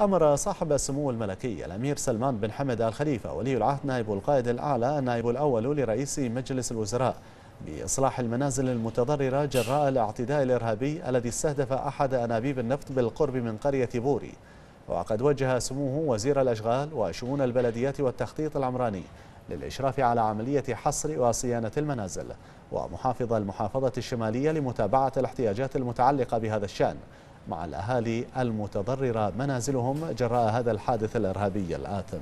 أمر صاحب السمو الملكي الأمير سلمان بن حمد آل خليفة ولي العهد نائب القائد الأعلى النائب الأول لرئيس مجلس الوزراء بإصلاح المنازل المتضررة جراء الاعتداء الإرهابي الذي استهدف أحد أنابيب النفط بالقرب من قرية بوري. وقد وجه سموه وزير الأشغال وشؤون البلديات والتخطيط العمراني للإشراف على عملية حصر وصيانة المنازل ومحافظ المحافظة الشمالية لمتابعة الاحتياجات المتعلقة بهذا الشأن. مع الأهالي المتضررة. منازلهم جراء هذا الحادث الإرهابي الآثم